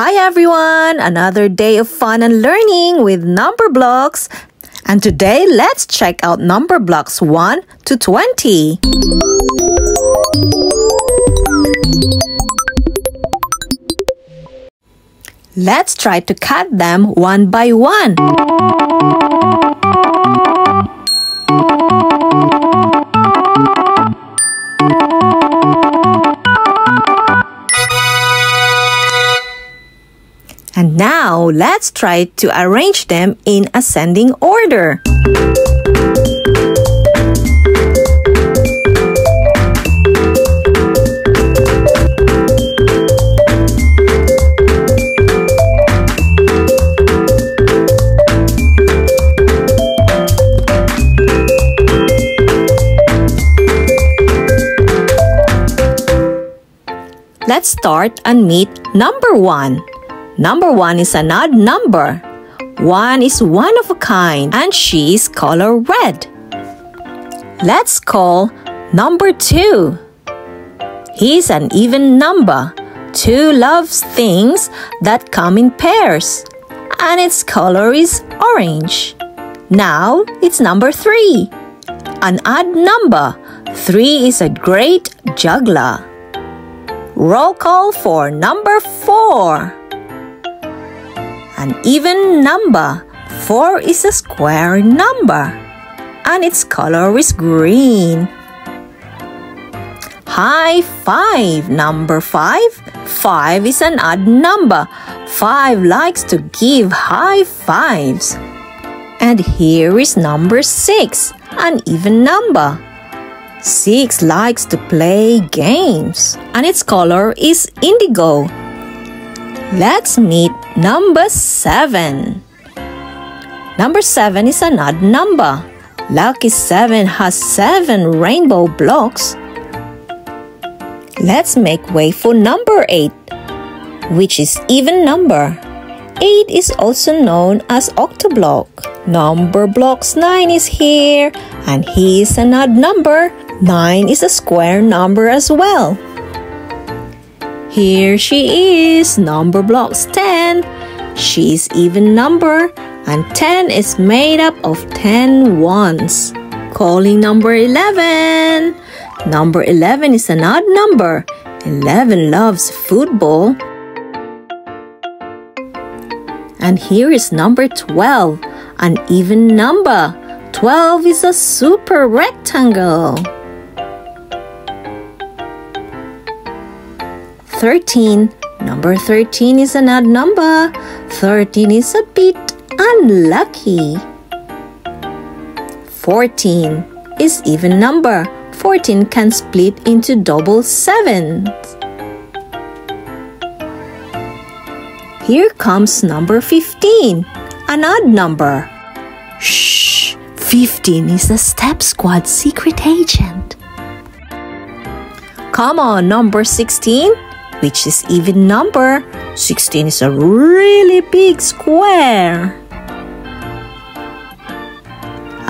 Hi everyone! Another day of fun and learning with number blocks. And today, let's check out number blocks 1 to 20. Let's try to cut them one by one. Now let's try to arrange them in ascending order. Let's start and meet number one. Number one is an odd number. One is one of a kind and she is color red. Let's call number two. He's an even number. Two loves things that come in pairs and its color is orange. Now it's number three. An odd number. Three is a great juggler. Roll call for number four an even number. 4 is a square number and its color is green. High five, number 5. 5 is an odd number. 5 likes to give high fives. And here is number 6, an even number. 6 likes to play games and its color is indigo. Let's meet number 7. Number 7 is an odd number. Lucky 7 has 7 rainbow blocks. Let's make way for number 8, which is even number. 8 is also known as octoblock. Number blocks 9 is here, and he is an odd number. 9 is a square number as well. Here she is, number blocks 10. She's even number and 10 is made up of 10 ones. Calling number 11. Number 11 is an odd number. 11 loves football. And here is number 12, an even number. 12 is a super rectangle. 13. Number 13 is an odd number. 13 is a bit unlucky. 14 is even number. 14 can split into double sevens. Here comes number 15, an odd number. Shh, 15 is a Step Squad secret agent. Come on, number 16 which is even number. 16 is a really big square.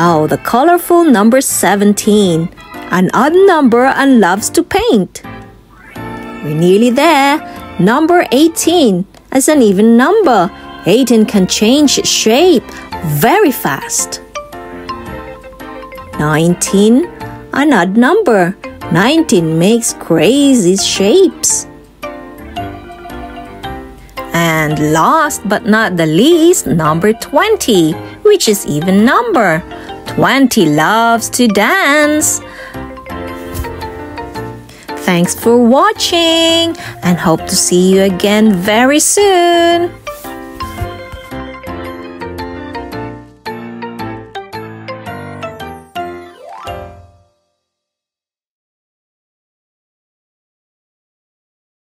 Oh, the colorful number 17, an odd number and loves to paint. We're nearly there. Number 18 is an even number. 18 can change shape very fast. 19, an odd number. 19 makes crazy shapes. And last but not the least, number 20, which is even number. 20 loves to dance. Thanks for watching and hope to see you again very soon.